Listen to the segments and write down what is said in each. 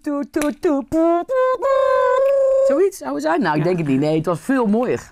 toet, toet, toet, toet, poe, poe, poe. Zoiets zou het zijn? Nou, ik denk het niet. Nee, het was veel mooier. Het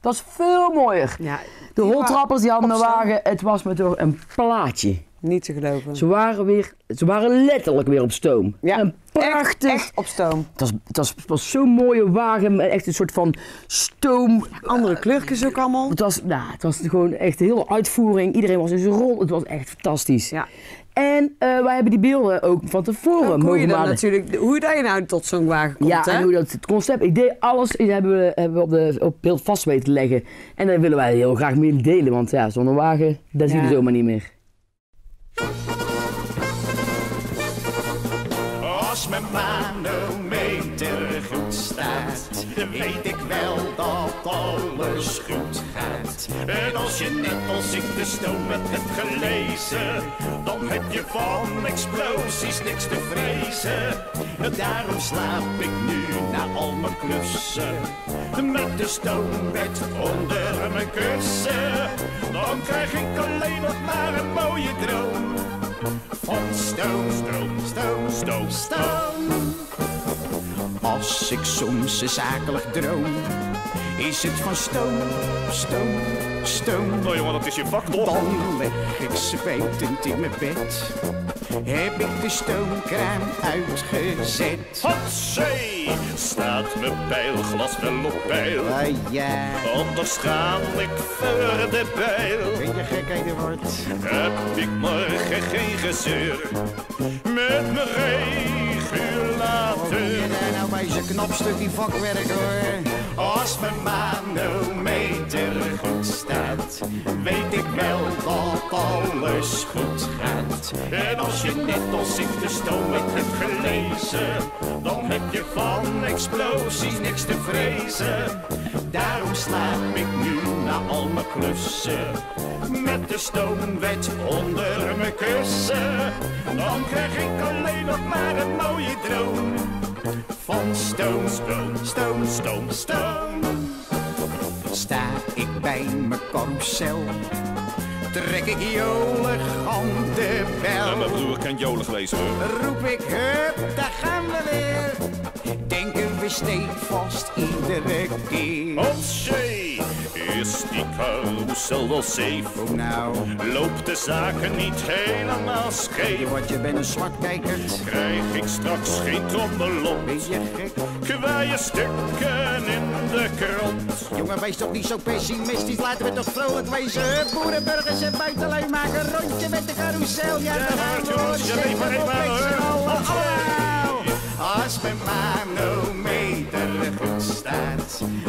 was veel mooier. Ja, De die roltrappers die hadden een wagen, het was me toch een plaatje. Niet te geloven. Ze waren weer, ze waren letterlijk weer op stoom. Ja, Een prachtig. Echt, echt op stoom. Het was, het was, zo'n mooie wagen, echt een soort van stoom. Andere kleurtjes ook allemaal. Het was, nou, het was gewoon echt een hele uitvoering. Iedereen was in zijn rol. Het was echt fantastisch. Ja. En eh, wij hebben die beelden ook van tevoren Ook hoe mogen je dan natuurlijk, hoe dat je nou tot zo'n wagen komt, Ja, hè? en hoe dat het concept, idee, alles is- hebben we, hebben we op, de, op beeld vast weten te leggen. En dat willen wij heel graag mee delen, want ja, zonder wagen, dat zie je Ja. zomaar niet meer. Als mijn manometer goed staat, weet ik wel dat alles goed gaat. En als je net als ik de stoomwet hebt gelezen, dan heb je van explosies niks te vrezen. Daarom slaap ik nu na al mijn klussen, met de stoomwet onder mijn kussen. Dan krijg ik alleen nog maar een mooie droom van stoom, stoom, stoom, stoom, stoom. Als ik soms akelig droom, is het van stoom, stoom, stoom. Nou jongen, dat is je vak toch? Dan lig ik zwetend in mijn bed, heb ik de stoomkraan uitgezet. Hatsé! Staat mijn pijlglas wel op peil? Ah ja, Anders ga ik voor de bijl. ben je gek Eduard? Heb ik morgen geen gezeur met mijn regulator? Je daar nou bij zijn knapstukje vakwerk hoor. Als mijn manometer goed staat, weet ik wel dat alles goed gaat. En als je net als ik de stoomwet hebt gelezen, dan heb je van explosies niks te vrezen. Daarom slaap ik nu na al mijn klussen, met de stoomwet onder mijn kussen. Dan krijg ik alleen nog maar een mooie droom van stoom, stoom, stoom, stoom, stoom. Sta ik bij mijn carousel, trek ik jolig aan de Ja, mijn bel. broer kan jolig hoor. Roep ik, hup, daar gaan we weer. Denken we stevast iedere keer. Hatsé, is die carousel wel safe? Oh nou, Loopt de zaken niet helemaal scheef? je wat je bent een zwartkijker. Krijg ik straks geen trommelon? Ben je gek? Kwaaie stukken in de krant. Jongen, wees toch niet zo pessimistisch. Laten we toch vrolijk wezen. Boerenburgers en buitenlui maken een rondje met de carousel. Ja, gaan we hoor. jongens, je weet maar Zet niet hem op waar,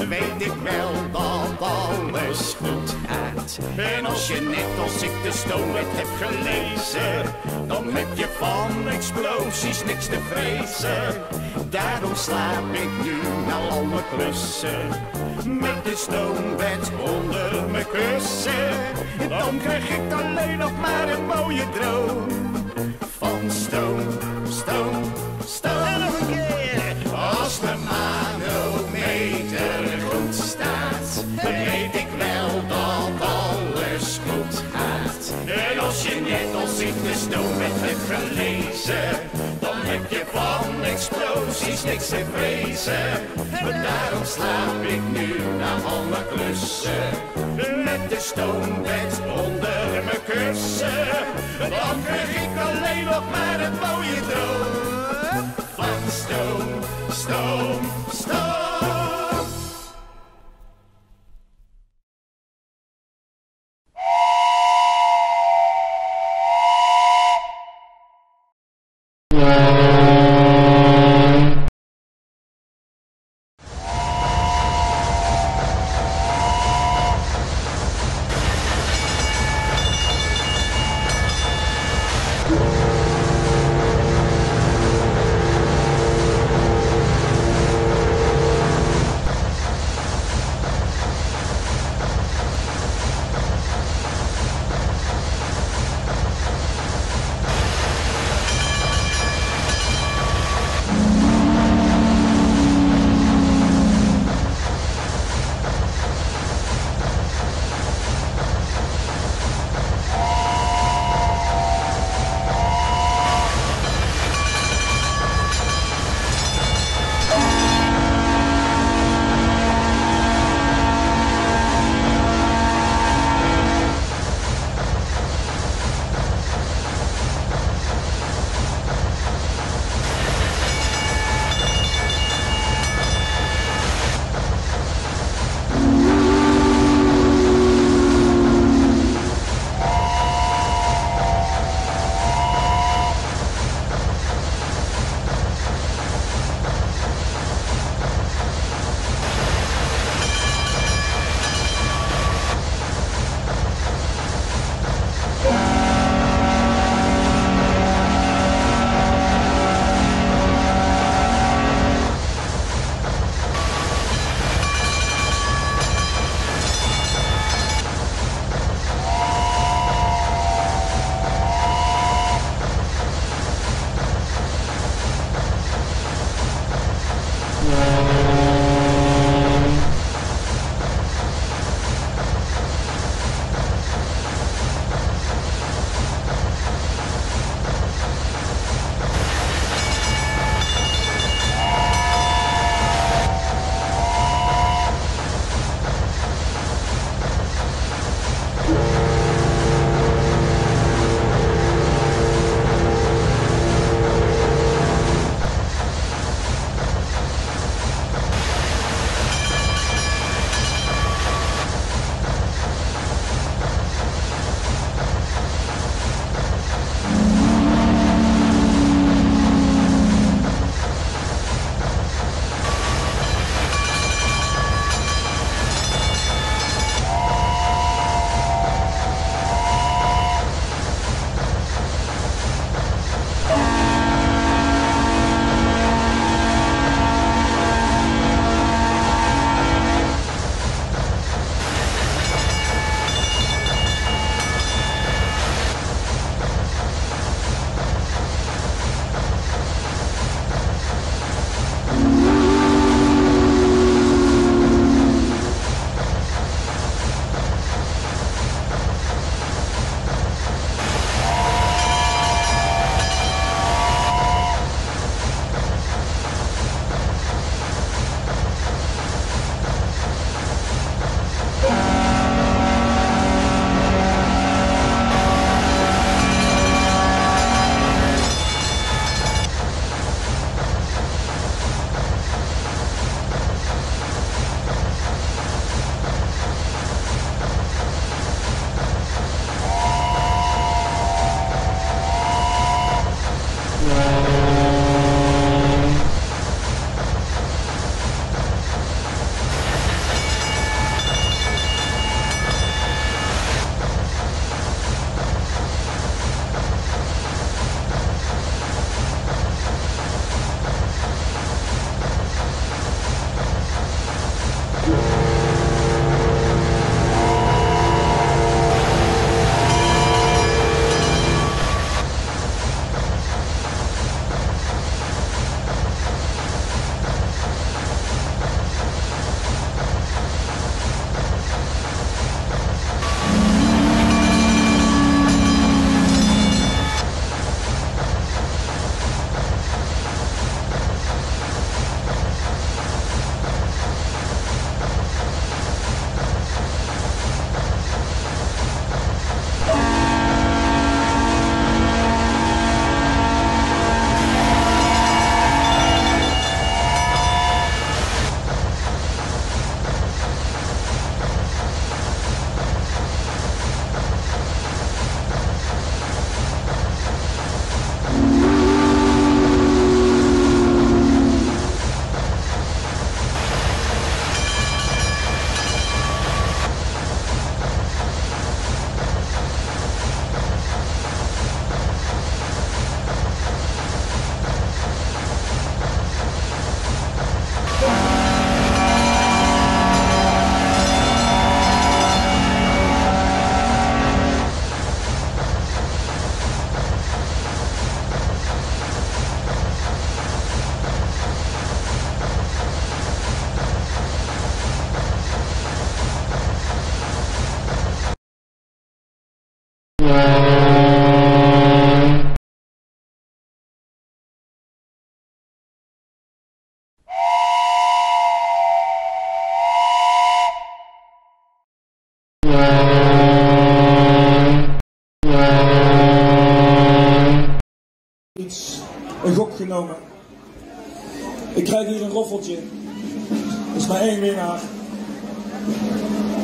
weet ik wel dat alles goed gaat. En als je net als ik de stoomwet hebt gelezen, dan heb je van explosies niks te vrezen. Daarom slaap ik nu al mijn klussen, met de stoomwet onder mijn kussen. Dan krijg ik alleen nog maar een mooie droom dan heb je van explosies niks te vrezen. Maar daarom slaap ik nu na al mijn klussen, met de stoomwet onder mijn kussen. Dan krijg ik alleen nog maar een mooie droom van stoom, stoom, stoom.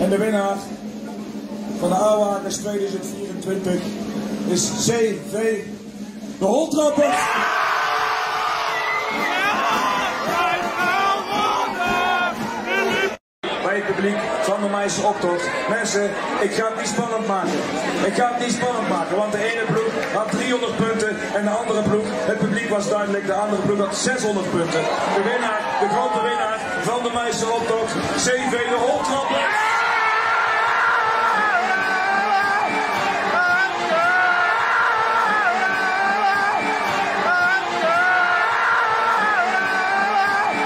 En de winnaar van de A-wagens 2024 is CV de Holtrapper. Bij het publiek van de Meisje optocht. Mensen, ik ga het niet spannend maken. Ik ga het niet spannend maken, want de ene ploeg had 300 punten en de andere ploeg, het publiek was duidelijk, de andere ploeg had 600 punten. De winnaar, de grote winnaar van de Meisje optocht, CV de Holtrapper.